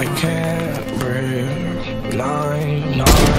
I can't breathe. Nine, nine.